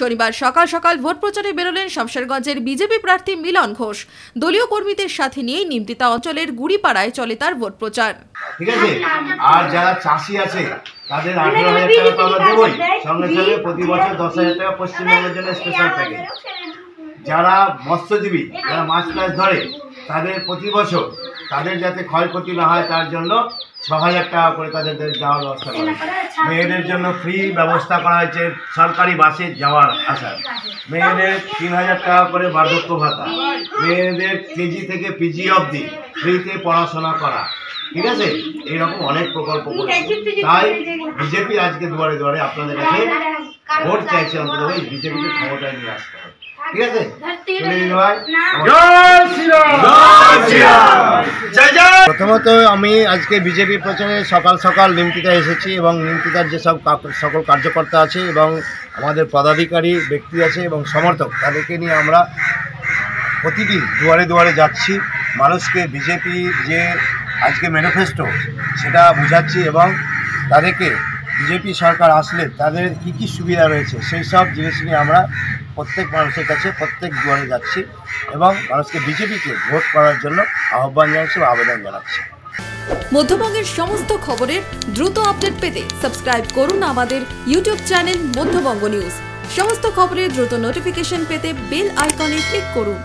শনিবার সকাল সকাল ভোট প্রচারে বেরোলেন শামশেরগঞ্জের বিজেপি প্রার্থী মিলন ঘোষ। দলীয় কর্মীদের সাথে নিয়ে নিমতিতা অঞ্চলের গুড়িপাড়ায় চলে তার ভোট প্রচার। ঠিক আছে? আর যারা চাষি আছে তাদের আঠেরো হাজার টাকা তো আমরা দেবোই। সঙ্গে সঙ্গে প্রতি বছর দশ হাজার টাকা পশ্চিমবঙ্গের জন্য স্পেশাল প্যাকেজ যারা মৎস্যজীবী যারা মাছ টাছ ধরে তাদের প্রতি বছর তাদের যাতে ক্ষয়ক্ষতি না হয় তার জন্য হাজার টাকা করে তাদের যাওয়ার ব্যবস্থা করা মেয়েদের জন্য ফ্রি ব্যবস্থা করা হয়েছে সরকারি বাসে যাওয়ার আসার মেয়েদের তিন হাজার টাকা করে বার্ধক্য ভাতা। মেয়েদের কেজি থেকে পিজি অবধি ফ্রিতে পড়াশোনা করা। ঠিক আছে? এইরকম অনেক প্রকল্প করেছে। তাই বিজেপি আজকে দুয়ারে দুয়ারে আপনাদের কাছে ভোট চাইছে অন্তত ওই বিজেপিকে ক্ষমতায় নিয়ে আসতে হবে। ঠিক আছে? প্রথমত আমি আজকে বিজেপি প্রচারে সকাল সকাল নিমতিতা এসেছি এবং নিমতিতার যেসব সব সকল কার্যকর্তা আছে এবং আমাদের পদাধিকারী ব্যক্তি আছে এবং সমর্থক, তাদেরকে নিয়ে আমরা প্রতিদিন দুয়ারে দুয়ারে যাচ্ছি। মানুষকে বিজেপি যে আজকে ম্যানিফেস্টো, সেটা বুঝাচ্ছি এবং তাদেরকে বিজেপি সরকার আসলে তাদের কি কি সুবিধা রয়েছে, সেই সব জিনিস নিয়ে আমরা প্রত্যেক মানুষের কাছে, প্রত্যেক দুয়ারে যাচ্ছি এবং মানুষকে বিজেপিকে ভোট করার জন্য আহ্বান জানাচ্ছি বা আবেদন জানাচ্ছি। মধ্যবঙ্গের সমস্ত খবরের দ্রুত আপডেট পেতে সাবস্ক্রাইব করুন আমাদের ইউটিউব চ্যানেল মধ্যবঙ্গ নিউজ। সমস্ত খবরের দ্রুত নোটিফিকেশন পেতে বেল আইকনে ক্লিক করুন।